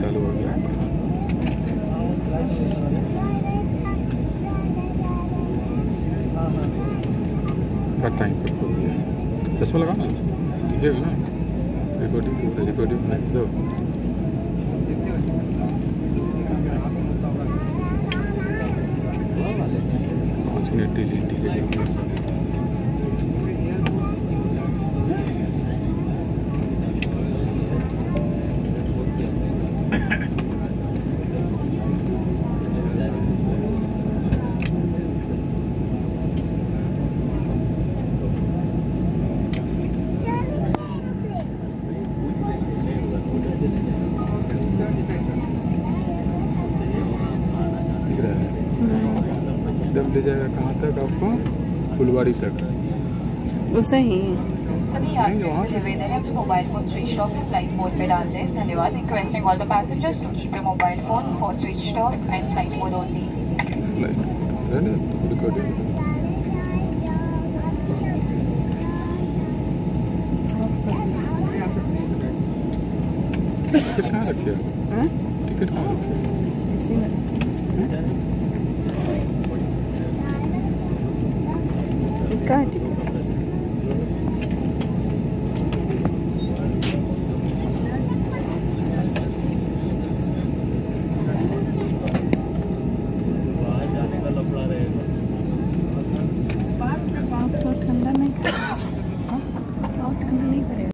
चालू हो गया। टाइम पर खोल दिया चश्मा लगा ना। दिखेगा ना? रिकॉर्डिंग रिकॉर्डिंग नहीं दो पाँच मिनट डिले डिले एकदम ले जाएगा कहाँ तक आपको? फुलवाड़ी तक। उसे ही। सभी यात्रियों से निवेदन है अपने mobile phone switch off flight mode पे डाल दें धन्यवाद। Requesting all the passengers to keep your mobile phone for switch off and flight mode only like रहने रिकॉर्डिंग टिकट कहाँ रखे हो? हाँ? टिकट कहाँ रखे हो? इसी में। katikati